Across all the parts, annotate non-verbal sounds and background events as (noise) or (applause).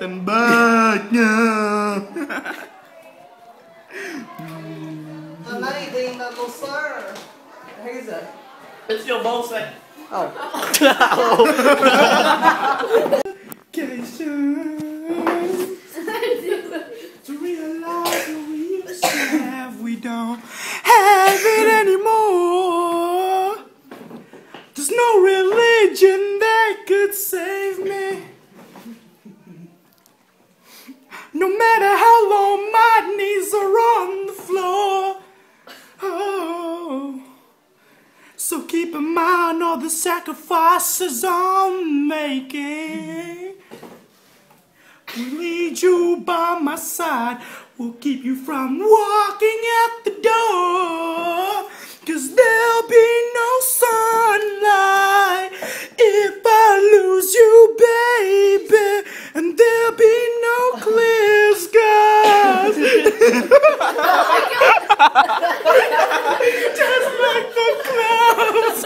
tem banyak. I'm not eating that, no, sir. How is that? It's your ball sack. Eh? Oh. (laughs) to realize what we used to have, we don't have it anymore. There's no religion that could save me. No matter how long my knees are on the floor. Oh. So keep in mind all the sacrifices I'm making. We'll lead you by my side. We'll keep you from walking out the door. Cause there'll be no sunlight if I lose you, baby. And there'll be. Just like the clouds.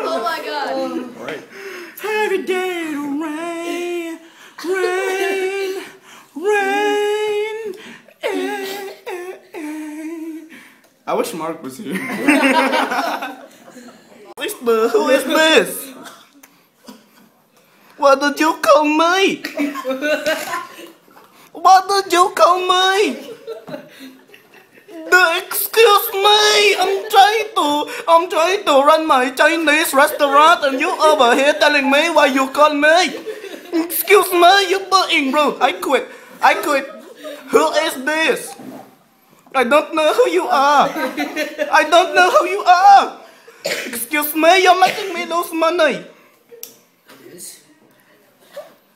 Oh my god. Every day to rain, rain, rain. eh, eh, eh. I wish Mark was here. Who's the, who is this? What did you call me? What did you call me? The excuse me, I'm trying to, I'm trying to run my Chinese restaurant and you over here telling me why you call me. Excuse me, you being rude. I quit. I quit. Who is this? I don't know who you are. I don't know who you are. Excuse me, you're making me lose money.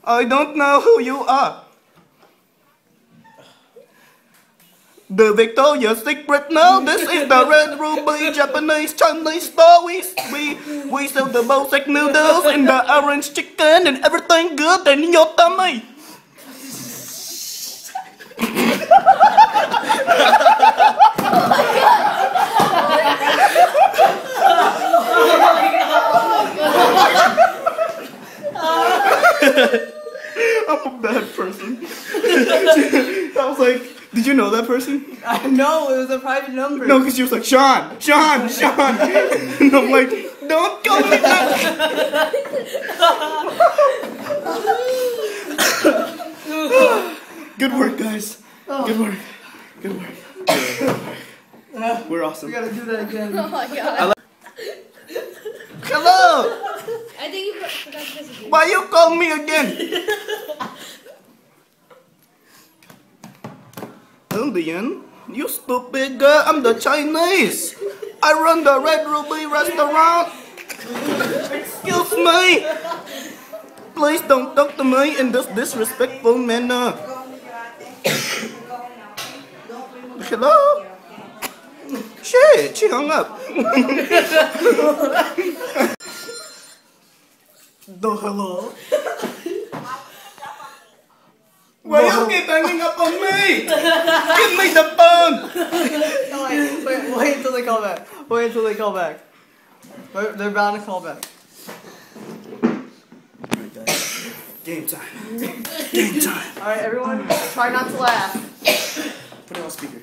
I don't know who you are. The Victoria's Secret now. This is the Red Ruby Japanese Chinese store. We, we, we sell the basic noodles and the orange chicken and everything good in your tummy. (laughs) I'm a bad person. (laughs) I was like, did you know that person? I know, it was a private number. No, because she was like, Sean, Sean, Sean. (laughs) And I'm like, don't call me that. (laughs) Good work, guys. Good work. Good work. We're awesome. We gotta do that again. (laughs) Oh my god. Hello! I think you forgot to Why you call me again? Indian? You stupid girl, I'm the Chinese. I run the Red Ruby restaurant. Excuse me. Please don't talk to me in this disrespectful manner. Hello? Shit, she hung up. the hello? Why you keep hanging up on me? Give me the phone! No, wait, wait, wait until they call back. Wait until they call back. They're, they're bound to call back. Game time. Game time. Alright, everyone, try not to laugh. Put it on speaker.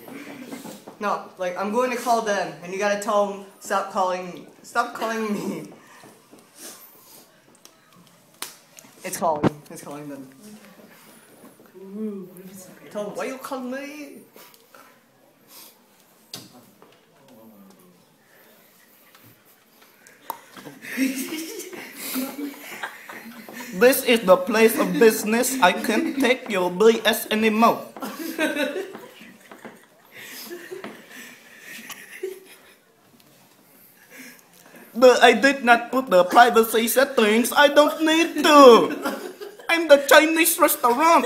No, like, I'm going to call them, and you gotta tell them, stop calling, me. stop calling me. It's calling, it's calling them. Tell them, why you call me? This is the place of business. I can't take your BS anymore. But I did not put the privacy settings. I don't need to. I'm the Chinese restaurant.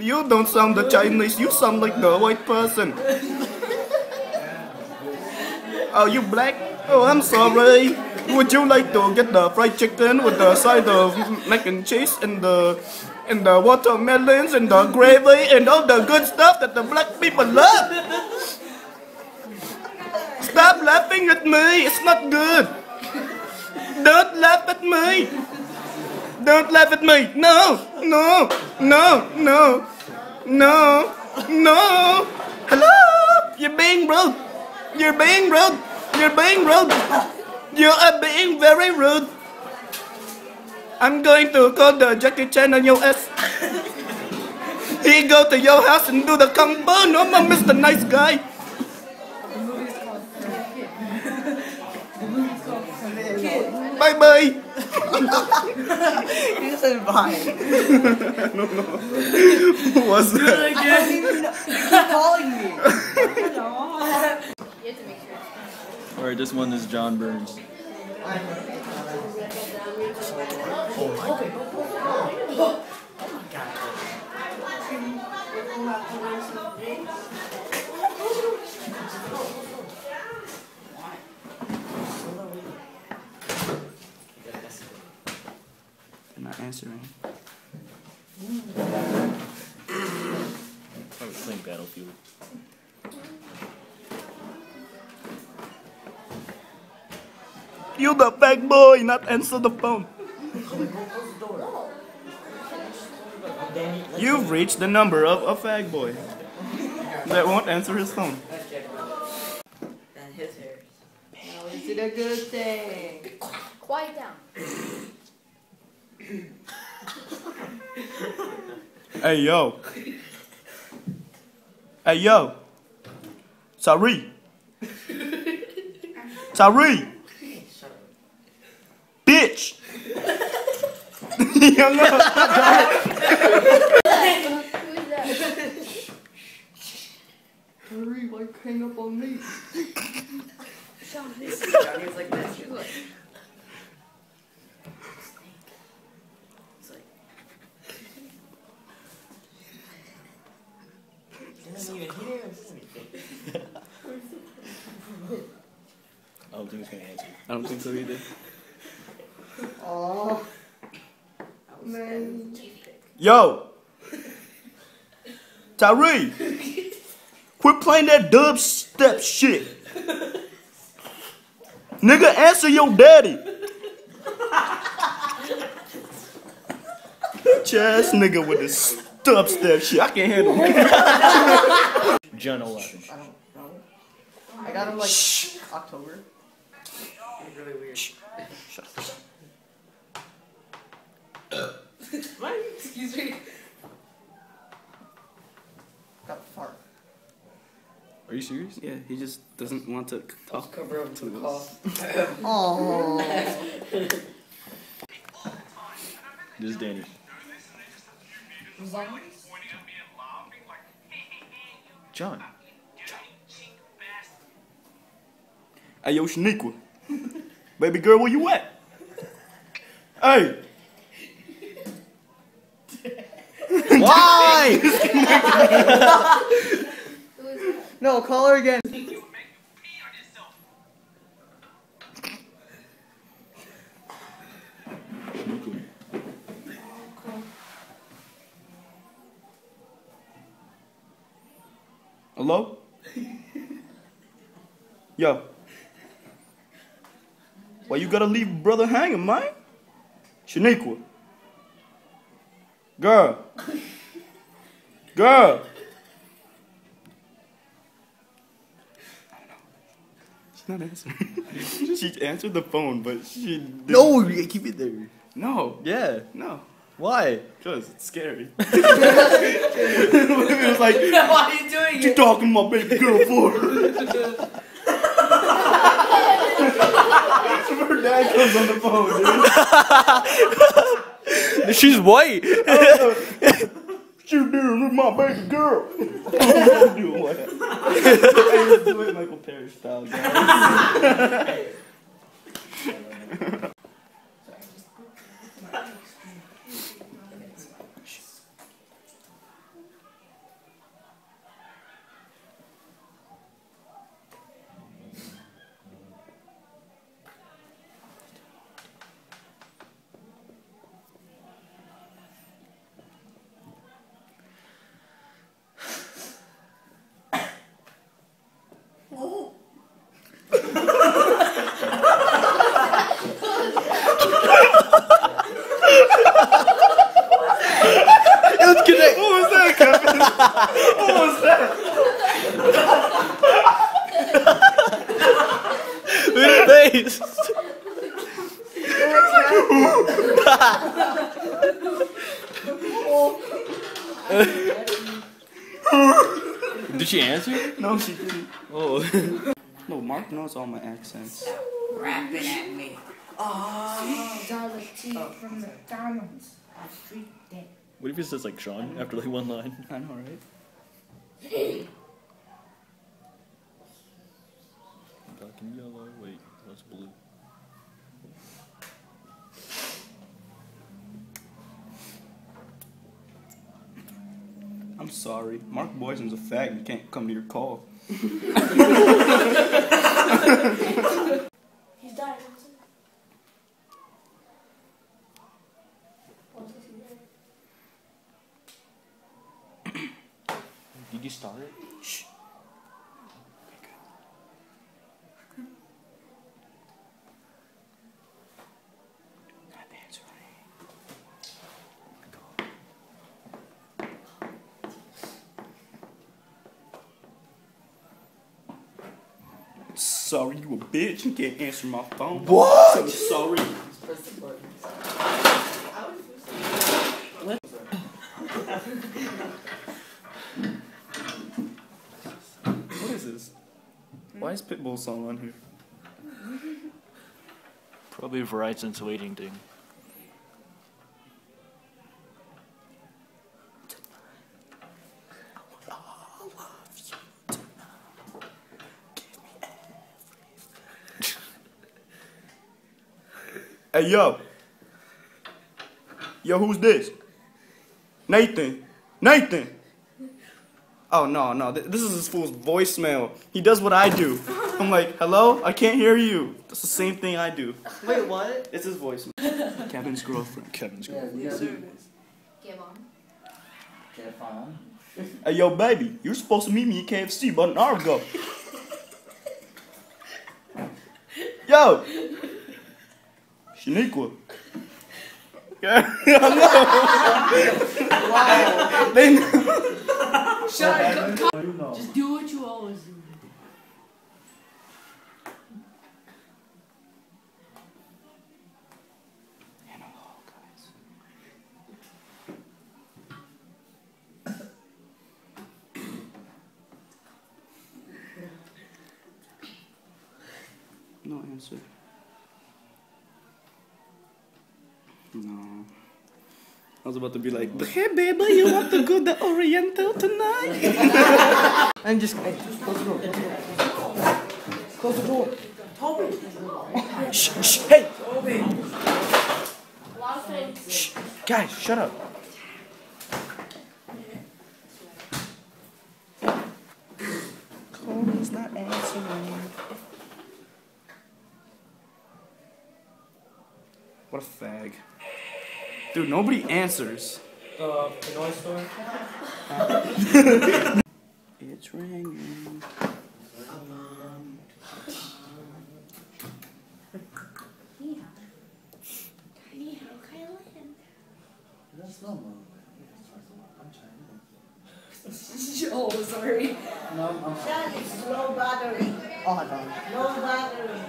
You don't sound the Chinese. You sound like the white person. Are you black? Oh, I'm sorry. Would you like to get the fried chicken with the side of mac and cheese and the and the watermelons and the gravy and all the good stuff that the black people love? Stop laughing at me. It's not good. Don't laugh at me. Don't laugh at me. No, no, no, no, no, no. Hello? You're being rude. You're being rude. You're being rude. You are being very rude. I'm going to call the Jackie Chan on your ass. He go to your house and do the fu. No, I'm Mr. Nice Guy. Bye bye. (laughs) You said bye. Who was that? I don't even know. You keep calling me. You (laughs) have to make sure it's Alright, this one is John Burns. Oh They're not answering. I was playing Battlefield. You the fag boy, not answer the phone. You've reached the number of a fag boy that won't answer his phone. And his hair. Now oh, is it a good thing? Quiet down. Hey yo. Hey yo. Sorry. Sorry. Bitch. He hung up. Who is that? Hurry, like hang up on me. Sean, this Johnny's like this. He's like. It's like. He doesn't even, he didn't even say anything. I don't think he's gonna answer. I don't think so either. Aww. Man. Yo. Tyree. Quit playing that dubstep shit. Nigga, answer your daddy. Bitch ass nigga with this dubstep shit. I can't handle it. John 11. I don't know. I got him like October. He's really weird. What? Excuse me. Got fart. Are you serious? Yeah, he just doesn't want to talk. Cover up to the cough. Aww. (laughs) This is Danny. John. Hey, yo, Shaniqua. Baby girl, where you at? Hey. Why? Who is that? No, call her again. Hello? Yo. Why you gotta leave brother hanging, man? Shaniqua. Girl. Girl. She's not answering. (laughs) she answered the phone, but she didn't. No, you keep it there. No. Yeah. No. Why? Because it's scary. (laughs) (laughs) it was like, Why are you doing what you talking to my baby girl for? Her dad comes on the phone, dude. (laughs) She's white. What you doing with my baby girl? (laughs) I'm doing what? Hey, let's do it Michael Perry style, (laughs) No, Mark knows all my accents. Rapping at me. Dollar tea oh. from McDonald's. Street day. What if it says like Sean after like one line? I know, right? Black and yellow. Wait, that's blue. I'm sorry. Mark Boyson's a fag and can't come to your call. He's dying. Did you start it? Shh. Not answering. Sorry, you a bitch. You can't answer my phone. What? So sorry. Press the button. What is this? Why is Pitbull song on here? Probably Verizon's waiting thing. Hey yo. Yo, who's this? Nathan. Nathan. Oh no, no. This is this fool's voicemail. He does what I do. I'm like, hello? I can't hear you. That's the same thing I do. Wait, what? It's his voicemail. Kevin's girlfriend. Kevin's Yeah, girl. yes, it is. Get on. Get phone. Hey yo, baby. You were supposed to meet me at KFC about an hour ago. (laughs) yo. Shaniqua. Yeah, Wow. they Shut up. Just do what you always do. No answer. I was about to be like, hey baby, you want to go to the Oriental tonight? (laughs) I'm just hey, close the door. Close the door. Close the door. shh, shh, hey, A lot of things. shh, guys, shut up. Cody's not answering. What a fag. Dude, nobody answers. Uh, the noise store. (laughs) It's ringing. Oh, sorry. That is low battery. Oh, I don't. Low battery.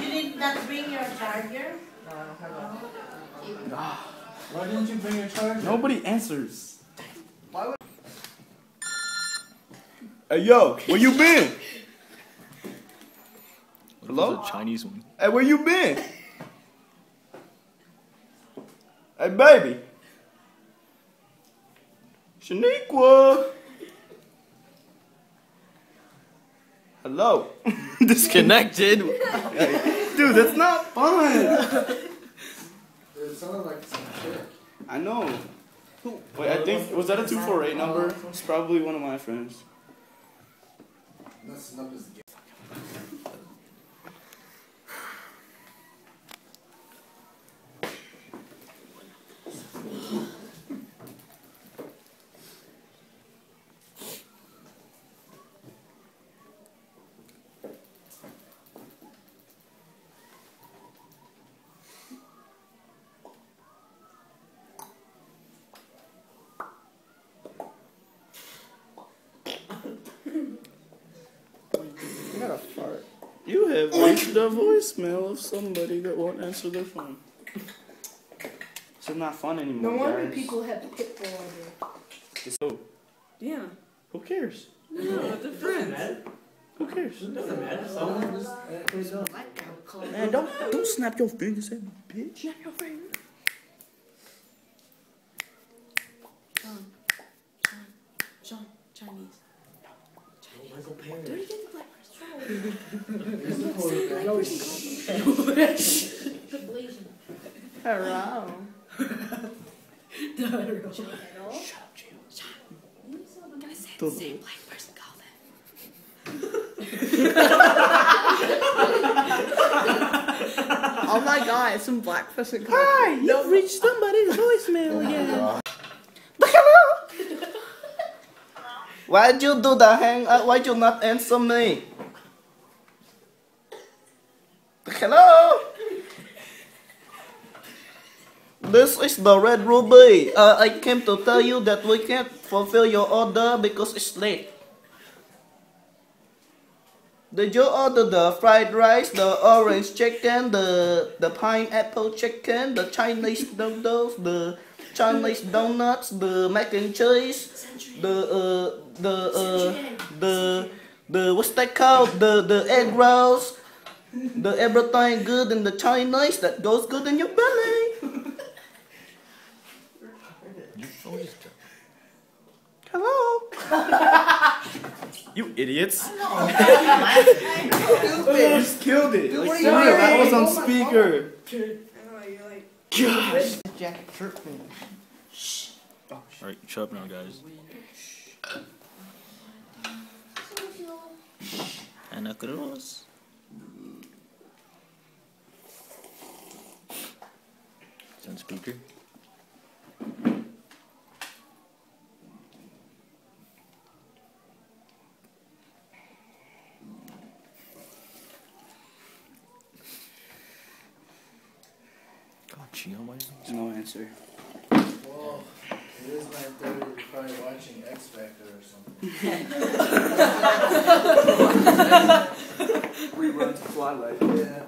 You did not bring your charger? No, I don't have that. Why didn't you bring your charger? Nobody answers. Why would- Hey yo, where you been? What Hello? it's a Chinese one? Hey, where you been? Hey, baby. Shaniqua. Hello. (laughs) Disconnected. Dude, that's not fun. It sounded like some shit. I know. Wait, I uh, think was that a two four eight number? It's probably one of my friends. That's not as have reached the voicemail of somebody that won't answer their phone. It's not fun anymore. No wonder guys. people have Pitbull on there. Just- oh, Yeah. who cares? No, they're friends. Who cares? Black guy would call Man, don't don't snap your fingers at me, bitch. Snap your fingers. Sean. Sean. Sean. Chinese. Chinese. Do it again, black Blazing. Hello. (laughs) Hello? Shut up, Gio. I'm gonna the same black person called Oh my god, some black person called Hi, you've reached somebody's voicemail again. Hello! Why'd you do the hang? Uh, why'd you not answer me? Hello. This is the Red Ruby. Uh, I came to tell you that we can't fulfill your order because it's late. Did you order the fried rice, the orange chicken, the the pineapple chicken, the Chinese noodles, the Chinese donuts, the mac and cheese, the uh, the uh, the the what's that called? The the egg rolls, the everything good in the Chinese that goes good in your belly. You always do. Hello. (laughs) you idiots. Stupid. just killed it. Dude, Like, what are you for real, that doing? was on speaker. Gosh. Jacket shirt me. Alright, shut up now, guys. Ana Cruz. It's on speaker. God, Gio, why is he No answer. Well, it is 9:30. You're probably watching X Factor or something. Reruns of Twilight. Yeah.